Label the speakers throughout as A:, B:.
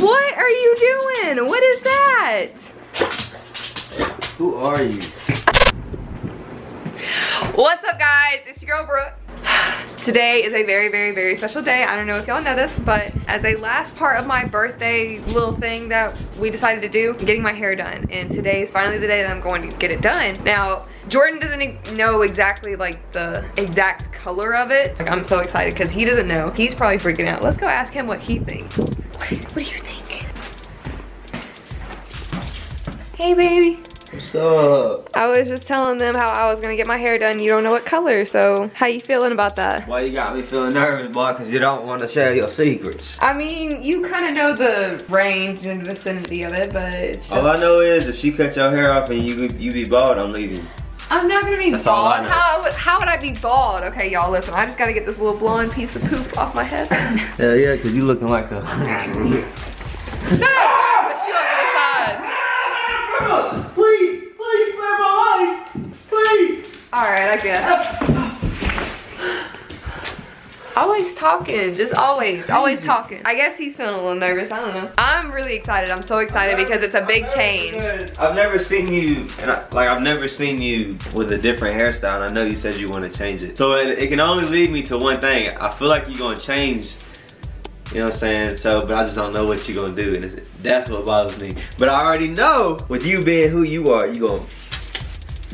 A: What are you doing? What is that?
B: Who are you?
A: What's up guys? It's your girl Brooke. Today is a very, very, very special day. I don't know if y'all know this, but as a last part of my birthday little thing that we decided to do, I'm getting my hair done. And today is finally the day that I'm going to get it done. Now, Jordan doesn't know exactly like the exact color of it. Like, I'm so excited because he doesn't know. He's probably freaking out. Let's go ask him what he thinks. What do you think? Hey baby.
B: What's up?
A: I was just telling them how I was gonna get my hair done. You don't know what color, so how you feeling about that?
B: Why you got me feeling nervous, boy? Because you don't want to share your secrets.
A: I mean, you kind of know the range and vicinity of it, but it's just,
B: All I know is if she cut your hair off and you you be bald, I'm leaving.
A: I'm not gonna be
B: That's all I
A: bald.
B: know.
A: How, would- how would I be bald? Okay, y'all, listen. I just gotta get this little blonde piece of poop off my head.
B: Hell yeah, because you looking like a...
A: Shut up! The shoe over the side.
B: please, please spare my life. Please.
A: All right, I guess. Always talking, just always, always talking. I guess he's feeling a little nervous, I don't know. I'm really excited, I'm so excited because it's a big change.
B: I've never seen you, and I, like I've never seen you with a different hairstyle. And I know you said you want to change it, so it, it can only lead me to one thing. I feel like you're gonna change. You know what I'm saying? So, but I just don't know what you're gonna do, and that's what bothers me. But I already know, with you being who you are, you gonna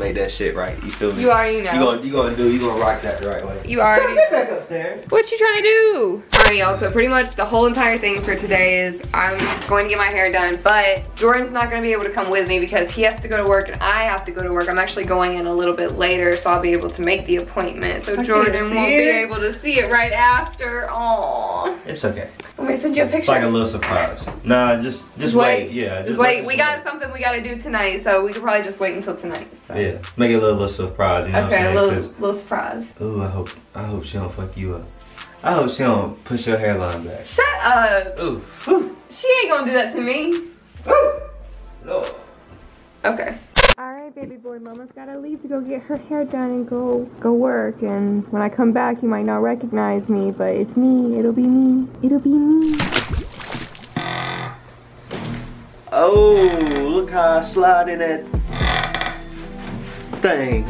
B: make that shit right. You feel me?
A: You already know.
B: You gonna you gonna do you gonna rock that the right way.
A: You already
B: Get back upstairs.
A: What you trying to do? Alright y'all, so pretty much the whole entire thing for today is I'm going to get my hair done, but Jordan's not gonna be able to come with me because he has to go to work and I have to go to work. I'm actually going in a little bit later, so I'll be able to make the appointment. So
B: can't
A: Jordan won't be able to see it right after. Aww.
B: It's okay.
A: I'm gonna send you a picture.
B: It's like a little surprise. Nah, just just, wait. Yeah,
A: Just
B: let
A: wait.
B: this
A: We
B: wait.
A: got something we gotta do tonight, so we could probably just wait until tonight. So.
B: Yeah, make it a little, little surprise. You know
A: Okay, a
B: what I'm
A: little,
B: saying?
A: little surprise.
B: Ooh, I hope I hope she don't fuck you up. I hope she don't push your hairline back.
A: Shut up.
B: Ooh, ooh,
A: She ain't gonna do that to me.
B: ooh. Lord.
A: Okay. All right, baby boy, mama's gotta leave to go get her hair done and go go work. And when I come back, you might not recognize me, but it's me. It'll be me. It'll be me.
B: Oh, look how I slide in that thing.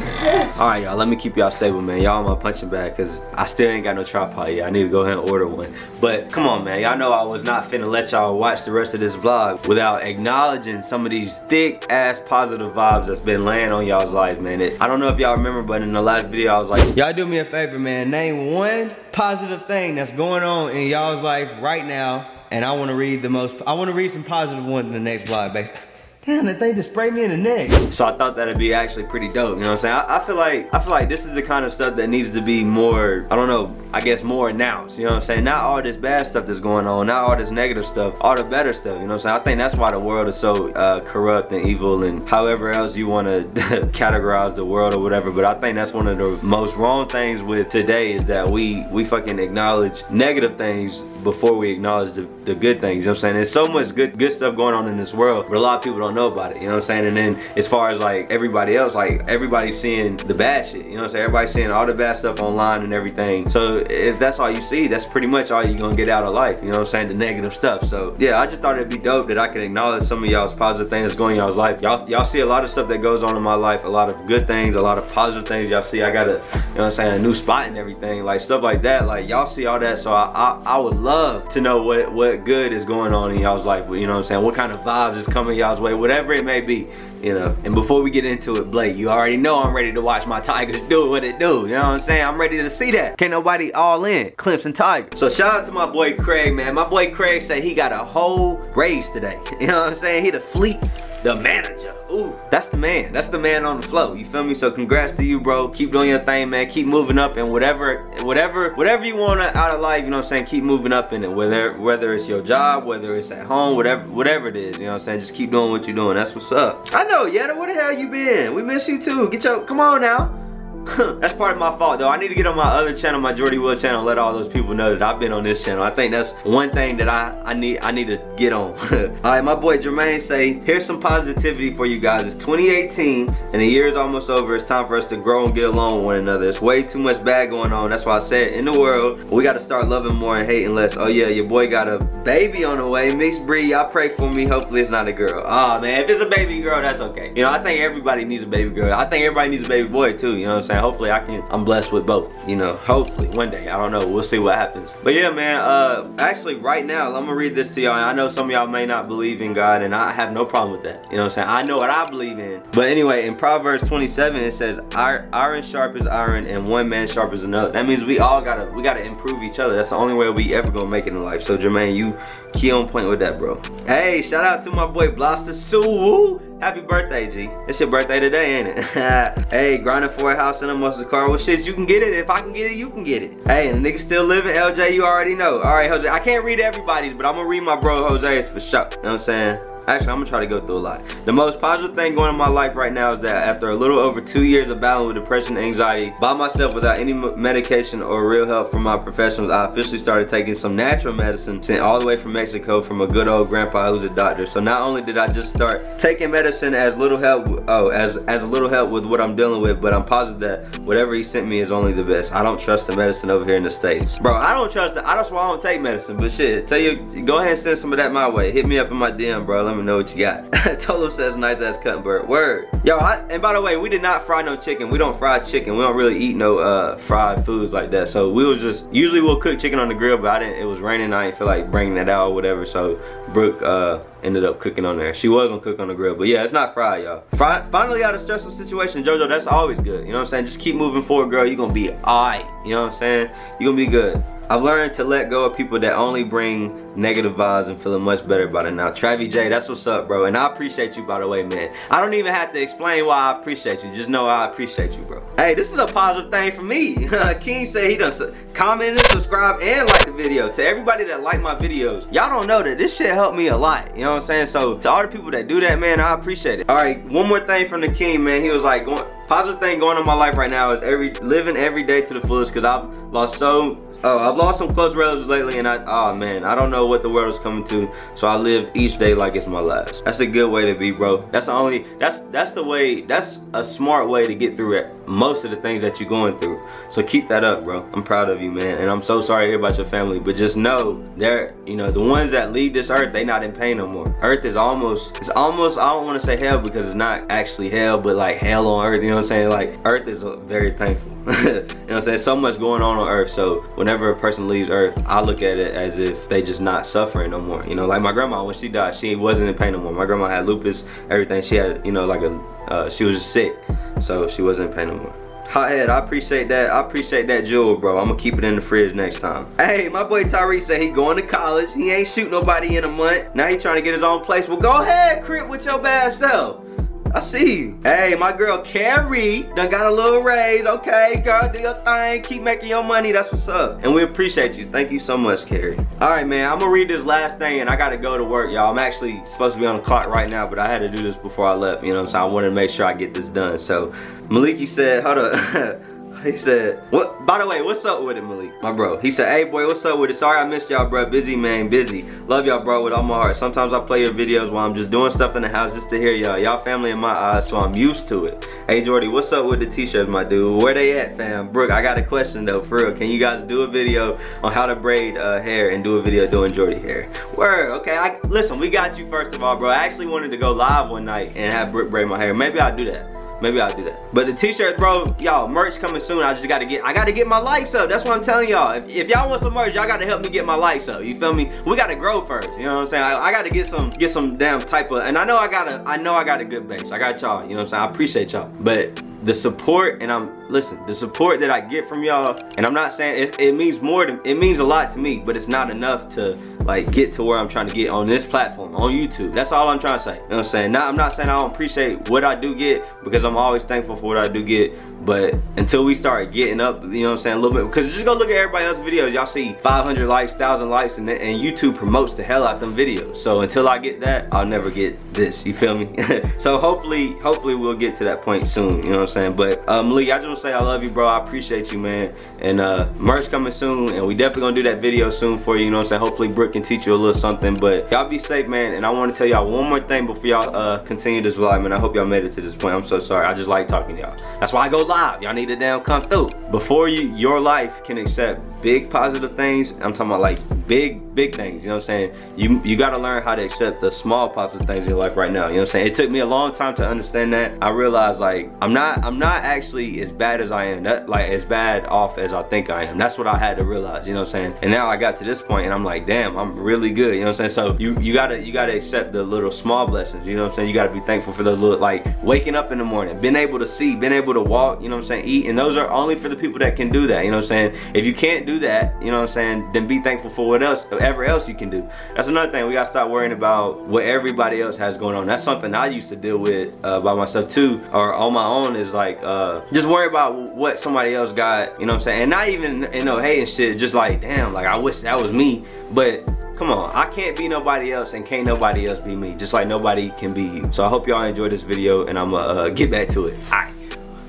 B: All right, y'all, let me keep y'all stable, man. Y'all my punching bag, cause I still ain't got no tripod yet. I need to go ahead and order one. But come on, man. Y'all know I was not finna let y'all watch the rest of this vlog without acknowledging some of these thick ass positive vibes that's been laying on y'all's life, man. It, I don't know if y'all remember, but in the last video, I was like, y'all do me a favor, man. Name one positive thing that's going on in y'all's life right now. And I wanna read the most, I wanna read some positive ones in the next vlog, basically. Damn, that thing just sprayed me in the neck. So I thought that'd be actually pretty dope. You know what I'm saying? I, I feel like I feel like this is the kind of stuff that needs to be more. I don't know. I guess more announced. You know what I'm saying? Not all this bad stuff that's going on. Not all this negative stuff. All the better stuff. You know what I'm saying? I think that's why the world is so uh, corrupt and evil and however else you want to categorize the world or whatever. But I think that's one of the most wrong things with today is that we we fucking acknowledge negative things before we acknowledge the, the good things. You know what I'm saying? There's so much good good stuff going on in this world, but a lot of people don't know about it. You know what I'm saying? And then as far as like everybody else, like everybody's seeing the bad shit. You know what I'm saying? Everybody's seeing all the bad stuff online and everything. So if that's all you see, that's pretty much all you're gonna get out of life. You know what I'm saying? The negative stuff. So yeah, I just thought it'd be dope that I could acknowledge some of y'all's positive things going in y'all's life. Y'all y'all see a lot of stuff that goes on in my life, a lot of good things, a lot of positive things. Y'all see I got a, you know what I'm saying, a new spot and everything, like stuff like that. Like y'all see all that. So I, I I would love to know what what good is going on in y'all's life. You know what I'm saying? What kind of vibes is coming y'all's way, whatever it may be. You know. And before we get into it, Blake, you already know I'm ready to watch my Tigers do what it do. You know what I'm saying? I'm ready to see that. Can't nobody all in. Clemson Tigers. So shout out to my boy Craig, man. My boy Craig said he got a whole raise today. You know what I'm saying? He the fleet, the manager. Ooh, that's the man. That's the man on the flow. You feel me? So congrats to you, bro. Keep doing your thing, man. Keep moving up and whatever, whatever, whatever you want out of life. You know what I'm saying? Keep moving up in it. Whether whether it's your job, whether it's at home, whatever, whatever it is. You know what I'm saying? Just keep doing what you're doing. That's what's up. I know, Yetta. Where the hell you been? We miss you too. Get your, come on now. that's part of my fault though. I need to get on my other channel, my Jordy Will channel, let all those people know that I've been on this channel. I think that's one thing that I, I need I need to get on. Alright, my boy Jermaine say, here's some positivity for you guys. It's 2018 and the year is almost over. It's time for us to grow and get along with one another. It's way too much bad going on. That's why I said in the world, we gotta start loving more and hating less. Oh yeah, your boy got a baby on the way, mixed breed. Y'all pray for me. Hopefully it's not a girl. Oh man, if it's a baby girl, that's okay. You know, I think everybody needs a baby girl. I think everybody needs a baby boy too. You know I'm saying? Hopefully I can, I'm blessed with both. You know, hopefully one day. I don't know. We'll see what happens. But yeah, man, uh, actually right now, I'm gonna read this to y'all. I know some of y'all may not believe in God and I have no problem with that. You know what I'm saying? I know what I believe in. But anyway, in Proverbs 27, it says, iron sharp is iron and one man sharp is another. That means we all gotta, we gotta improve each other. That's the only way we ever gonna make it in life. So Jermaine, you key on point with that, bro. Hey, shout out to my boy Blaster Sue. Happy birthday, G. It's your birthday today, ain't it? hey, grinding for a house in a muscle car. Well, shit, you can get it. If I can get it, you can get it. Hey, and the nigga still living. LJ, you already know. All right, Jose. I can't read everybody's, but I'm gonna read my bro Jose's for sure. You know what I'm saying? Actually, I'm gonna try to go through a lot. The most positive thing going in my life right now is that after a little over two years of battling with depression and anxiety by myself without any medication or real help from my professionals, I officially started taking some natural medicine sent all the way from Mexico from a good old grandpa who's a doctor. So not only did I just start taking medicine as little help, oh, as, as a little help with what I'm dealing with, but I'm positive that whatever he sent me is only the best. I don't trust the medicine over here in the States. Bro, I don't trust it. I don't, why I don't take medicine, but shit, tell you, go ahead and send some of that my way. Hit me up in my DM, bro. Let me know what you got. Tolo says nice ass cutting bird. Word. Yo, I, and by the way, we did not fry no chicken. We don't fry chicken. We don't really eat no uh, fried foods like that. So we was just, usually we'll cook chicken on the grill, but I didn't, it was raining. I didn't feel like bringing that out or whatever. So Brooke uh, ended up cooking on there. She was gonna cook on the grill, but yeah, it's not fried, y'all. Finally out of stressful situation, JoJo, that's always good. You know what I'm saying? Just keep moving forward, girl. You're gonna be alright. You know what I'm saying? You're gonna be good. I've learned to let go of people that only bring negative vibes and feeling much better about it now. Travi J, that's what's up, bro. And I appreciate you, by the way, man. I don't even have to explain why I appreciate you. Just know I appreciate you, bro. Hey, this is a positive thing for me. King said he done comment and subscribe and like the video. To everybody that like my videos, y'all don't know that this shit helped me a lot. You know what I'm saying? So to all the people that do that, man, I appreciate it. All right, one more thing from the King, man. He was like, going, positive thing going on in my life right now is every living every day to the fullest because I've lost so Oh, I've lost some close relatives lately and I, oh man, I don't know what the world is coming to. So I live each day like it's my last. That's a good way to be, bro. That's the only, that's that's the way, that's a smart way to get through it. Most of the things that you're going through. So keep that up, bro. I'm proud of you, man. And I'm so sorry to hear about your family, but just know they're, you know, the ones that leave this earth, they not in pain no more. Earth is almost, it's almost, I don't want to say hell because it's not actually hell, but like hell on earth, you know what I'm saying? Like earth is very painful. you know what I'm saying? So much going on on earth. So whenever a person leaves earth, I look at it as if they just not suffering no more. You know, like my grandma, when she died, she wasn't in pain no more. My grandma had lupus, everything. She had, you know, like a, uh, she was sick. So she wasn't in pain no more. Hothead, I appreciate that. I appreciate that jewel, bro. I'm gonna keep it in the fridge next time. Hey, my boy Tyree said he going to college. He ain't shoot nobody in a month. Now he trying to get his own place. Well, go ahead, crip with your bad self. I see you. Hey, my girl Carrie done got a little raise. Okay, girl, do your thing. Keep making your money. That's what's up. And we appreciate you. Thank you so much, Carrie. All right, man. I'm gonna read this last thing and I gotta go to work, y'all. I'm actually supposed to be on the clock right now, but I had to do this before I left. You know what I'm saying? I wanted to make sure I get this done. So Maliki said, hold up. He said, what, by the way, what's up with it, Malik? My bro. He said, hey boy, what's up with it? Sorry I missed y'all, bro. Busy, man, busy. Love y'all, bro, with all my heart. Sometimes I play your videos while I'm just doing stuff in the house just to hear y'all. Y'all family in my eyes, so I'm used to it. Hey, Jordy, what's up with the t-shirts, my dude? Where they at, fam? Brooke, I got a question, though, for real. Can you guys do a video on how to braid uh, hair and do a video doing Jordy hair? Word, okay. I, listen, we got you, first of all, bro. I actually wanted to go live one night and have Brooke braid my hair. Maybe I'll do that. Maybe I'll do that. But the t-shirts, bro, y'all, merch coming soon. I just gotta get, I gotta get my likes up. That's what I'm telling y'all. If, if y'all want some merch, y'all gotta help me get my likes up. You feel me? We gotta grow first. You know what I'm saying? I, I gotta get some, get some damn type of, and I know I got a, I know I got a good base. I got y'all. You know what I'm saying? I appreciate y'all. But the support and I'm listen the support that I get from y'all and I'm not saying it, it, means more to it means a lot to me but it's not enough to like get to where I'm trying to get on this platform on YouTube that's all I'm trying to say you know what I'm saying not, I'm not saying I don't appreciate what I do get because I'm always thankful for what I do get But until we start getting up, you know what I'm saying, a little bit, because just go look at everybody else's videos. Y'all see 500 likes, 1,000 likes, and, and YouTube promotes the hell out them videos. So until I get that, I'll never get this, you feel me? so hopefully, hopefully we'll get to that point soon, you know what I'm saying? But um, Lee, I just say I love you, bro. I appreciate you, man. And uh, merch coming soon, and we definitely gonna do that video soon for you, you know what I'm saying? Hopefully Brooke can teach you a little something, but y'all be safe, man. And I want to tell y'all one more thing before y'all uh, continue this vlog, man. I hope y'all made it to this point. I'm so sorry. I just like talking to y'all. That's why I go live. Y'all need to damn come through. Before you, your life can accept big positive things, I'm talking about like big, big things, you know what I'm saying? You you gotta learn how to accept the small positive things in your life right now, you know what I'm saying? It took me a long time to understand that. I realized like, I'm not, I'm not actually as bad as I am, that, like as bad off as I think I am. That's what I had to realize, you know what I'm saying? And now I got to this point and I'm like, damn, I'm really good, you know what I'm saying? So you, you gotta, you gotta accept the little small blessings, you know what I'm saying? You gotta be thankful for the little, like waking up in the morning, being able to see, being able to walk, you know what I'm saying? Eat, and those are only for the people that can do that, you know what I'm saying? If you can't do that, you know what I'm saying, then be thankful for what else, whatever else you can do. That's another thing, we gotta stop worrying about what everybody else has going on. That's something I used to deal with uh, by myself too, or on my own is like, uh, just worry about what somebody else got, you know what I'm saying? And not even, you know, hating shit, just like, damn, like I wish that was me, but come on, I can't be nobody else and can't nobody else be me, just like nobody can be you. So I hope y'all enjoyed this video and I'm gonna uh, get back to it. All right,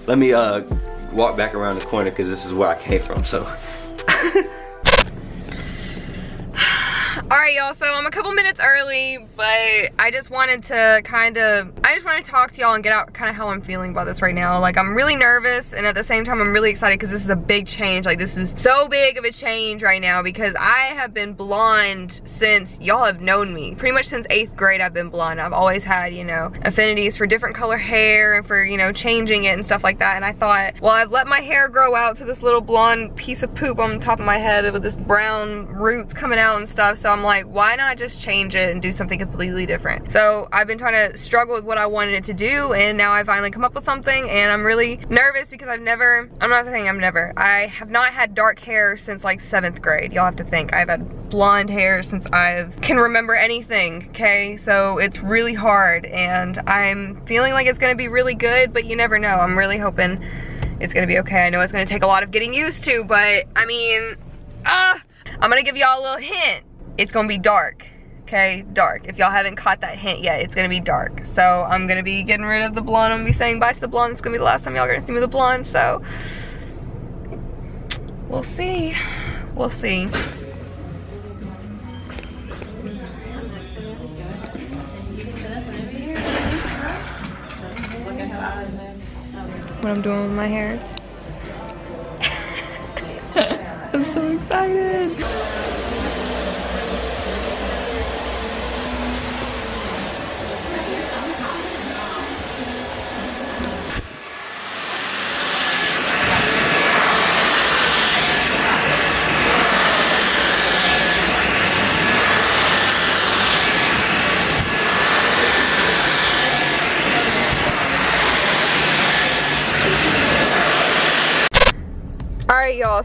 B: let me uh, walk back around the corner because this is where I came from, so.
A: All right, y'all, so I'm a couple minutes early, but I just wanted to kind of, I just want to talk to y'all and get out kind of how I'm feeling about this right now. Like, I'm really nervous, and at the same time, I'm really excited because this is a big change. Like, this is so big of a change right now because I have been blonde since y'all have known me. Pretty much since eighth grade, I've been blonde. I've always had, you know, affinities for different color hair and for, you know, changing it and stuff like that. And I thought, well, I've let my hair grow out to this little blonde piece of poop on the top of my head with this brown roots coming out and stuff. So I'm like, why not just change it and do something completely different? So I've been trying to struggle with what I wanted it to do and now I finally come up with something and I'm really nervous because I've never, I'm not saying I'm never, I have not had dark hair since like seventh grade. Y'all have to think. I've had blonde hair since I can remember anything, okay? So it's really hard and I'm feeling like it's gonna be really good, but you never know. I'm really hoping it's gonna be okay. I know it's gonna take a lot of getting used to, but I mean, ah, I'm gonna give y'all a little hint it's gonna be dark okay? Dark. If y'all haven't caught that hint yet it's gonna be dark. So i'm gonna be getting rid of the blonde. I'm gonna be saying bye to the blonde. It's gonna be the last time y'all gonna see me with the blonde so we'll see. We'll see. What i'm doing with my hair. I'm so excited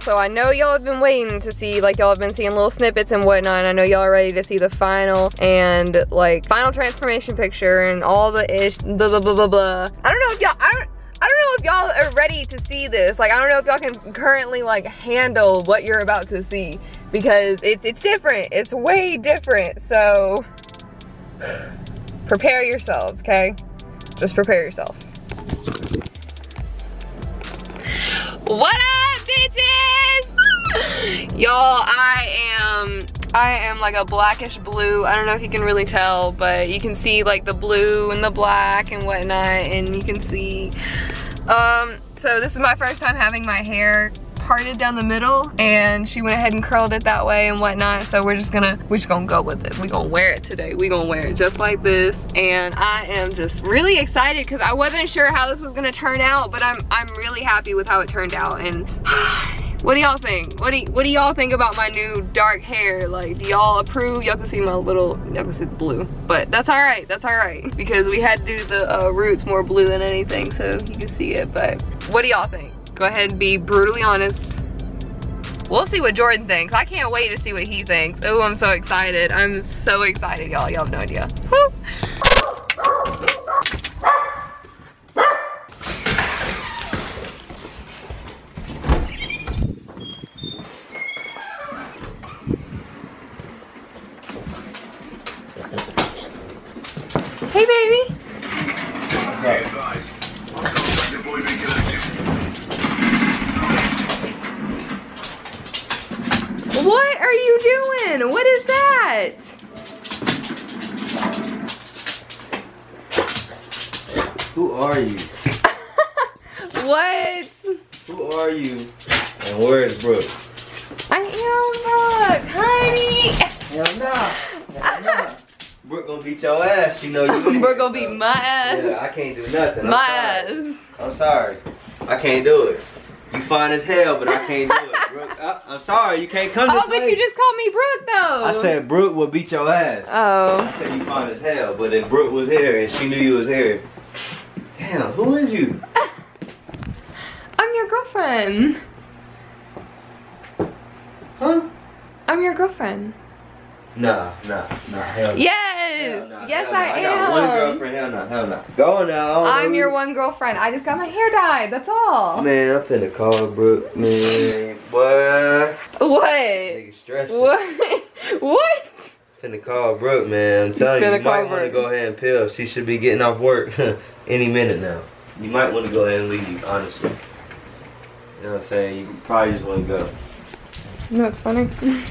A: so I know y'all have been waiting to see like y'all have been seeing little snippets and whatnot and I know y'all are ready to see the final and like final transformation picture and all the ish blah blah blah blah blah. I don't know if y'all I don't I don't know if y'all are ready to see this. Like I don't know if y'all can currently like handle what you're about to see because it's it's different. It's way different. So prepare yourselves okay? Just prepare yourself what up bitches! Y'all, I am, I am like a blackish blue. I don't know if you can really tell, but you can see like the blue and the black and whatnot, and you can see, um, so this is my first time having my hair parted down the middle and she went ahead and curled it that way and whatnot. So we're just gonna we're just gonna go with it. We're gonna wear it today. We're gonna wear it just like this. And I am just really excited because I wasn't sure how this was gonna turn out but I'm I'm really happy with how it turned out. And what do y'all think? What do what do y'all think about my new dark hair? Like do y'all approve? Y'all can see my little y'all can see the blue but that's all right. That's all right. Because we had to do the uh, roots more blue than anything so you can see it. But what do y'all think Go ahead and be brutally honest. We'll see what Jordan thinks. I can't wait to see what he thinks. Oh, I'm so excited. I'm so excited, y'all. Y'all have no idea. Woo. What are you doing? What is that?
B: Who are you?
A: what?
B: Who are you? And where is Brooke?
A: I am Brooke, honey.
B: Hell nah. Hell nah. Brooke gonna beat your ass. You know you in
A: Brooke gonna
B: so-
A: beat my ass.
B: Yeah, I can't do nothing. I'm
A: my ass.
B: I'm sorry. I can't do it. You fine as hell, but I can't do it. Brooke, uh, I'm sorry. You can't come
A: Oh, but
B: way.
A: you just called me Brooke though.
B: I said Brooke will beat your ass.
A: Oh.
B: I said you fine as hell, but if Brooke was here and she knew you was here, damn, who is you?
A: I'm your girlfriend.
B: Huh?
A: I'm your girlfriend.
B: Nah, nah, nah, hell no.
A: Yes.
B: Hell nah,
A: yes,
B: hell
A: I,
B: nah.
A: am.
B: got one girlfriend, hell no, hell no. Go now. I
A: I'm your one girlfriend. I just got my hair dyed. That's all.
B: Man, I'm finna call Brooke, man. Boy,
A: What?
B: nigga stressing.
A: What? what?
B: Finna call Brooke, man. I'm telling you, you might want to go ahead and pill. She should be getting off work any minute now. You might want to go ahead and leave, honestly. You know what I'm saying? You probably just want to go.
A: No, it's funny?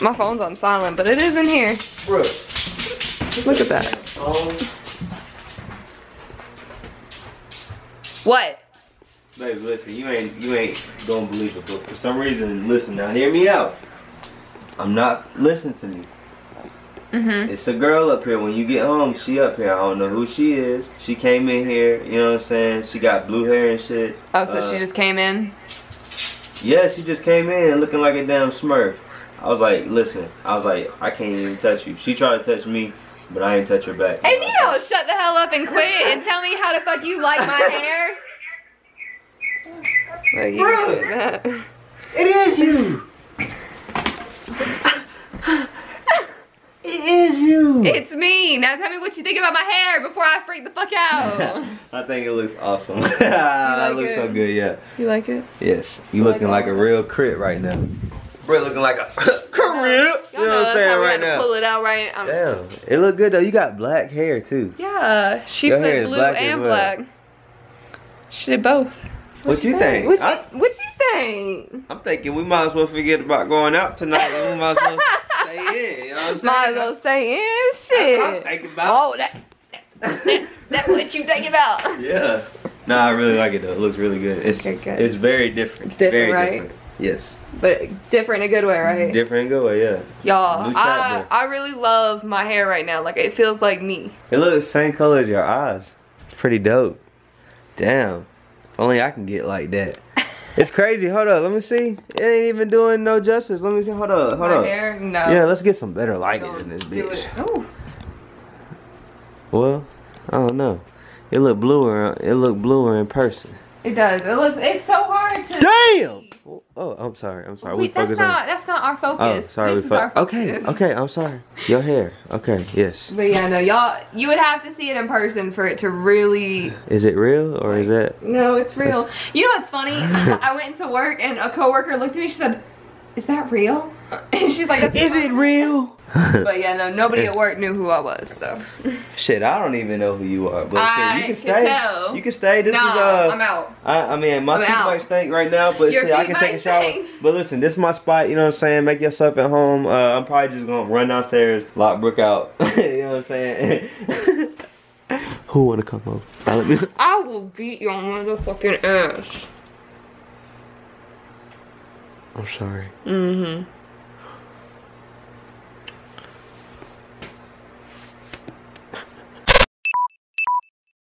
A: my phone's on silent, but it is in here.
B: Brooke.
A: Look at that.
B: Oh,
A: What?
B: baby, listen, you ain't you ain't gonna believe it, but for some reason, listen now, hear me out. I'm not listening to me.
A: Mm-hmm.
B: It's a girl up here. When you get home, she up here. I don't know who she is. She came in here, you know what I'm saying? She got blue hair and shit.
A: Oh, so
B: Uh,
A: she just came in?
B: Yeah, she just came in looking like a damn smurf. I was like, listen, I was like, I can't even touch you. She tried to touch me, but I ain't touch her back.
A: Hey, you shut the hell up and quit and tell me how the fuck you like my hair. Well, you can do that.
B: It is you. it is you.
A: It's me. Now tell me what you think about my hair before I freak the fuck out.
B: I think it looks awesome. that looks so good, yeah.
A: you like it?
B: Yes, you
A: like
B: looking
A: it?
B: like a real crit right now. Bro, looking like a crip. You
A: Y'all
B: know what I'm saying right now.
A: Pull it out right. Um,
B: Damn, it look good though. You got black hair too.
A: Yeah, she
B: Your
A: put blue
B: black
A: and
B: well.
A: black. She did both. So
B: What you think?
A: What
B: I-
A: you, what you think?
B: I'm thinking we might as well forget about going out tonight we might as well stay in. You know what I'm saying?
A: Might as well stay in.
B: What I'm
A: Shit.
B: thinking about.
A: Oh, that, that, that's what you think about.
B: Yeah. Nah, I really like it though. It looks really good. It's
A: Okay, good.
B: it's very different.
A: It's different,
B: very
A: right?
B: Different. Yes.
A: But different in a good way, right?
B: Different in a good way, yeah.
A: Y'all, I. I really love my hair right now. Like, it feels like me.
B: It looks the same color as your eyes. It's pretty dope. Damn. If only I can get like that. It's crazy. Hold up. Let me see. It ain't even doing no justice. Let me see. Hold up. Hold
A: my
B: up.
A: hair? No.
B: Yeah, let's get some better lighting in this bitch.
A: Ooh.
B: Well, I don't know. It look bluer. It look bluer in person.
A: It does. It looks. It's so hard to.
B: Damn. Oh, I'm sorry. I'm sorry.
A: We,
B: We,
A: that's not.
B: on.
A: That's not our focus.
B: Oh,
A: focus.
B: sorry.
A: This is our focus.
B: Okay. Okay. I'm sorry. Your hair. Okay. Yes.
A: But yeah, no, y'all. You would have to see it in person for it to really.
B: Is it real or is it?
A: No, it's real. You know what's funny? I went into work and a coworker looked at me. She said, "Is that real?" And she's like, That's
B: Is it real?
A: But yeah, no, nobody at work knew who I was. So
B: Shit, I don't even know who you are. But
A: I
B: shit, you can
A: can
B: stay.
A: tell.
B: You can stay. This is uh.
A: I'm out.
B: I, I mean, my
A: I'm
B: feet
A: out.
B: might stink right now, but
A: Your
B: shit, I can take a shower.
A: stink.
B: But listen, this is my spot. You know what I'm saying? Make yourself at home. Uh, I'm probably just gonna run downstairs, lock Brooke out. you know what I'm saying? Who wanna come over? Now let me-
A: I will beat your motherfucking ass.
B: I'm sorry.
A: Mm-hmm.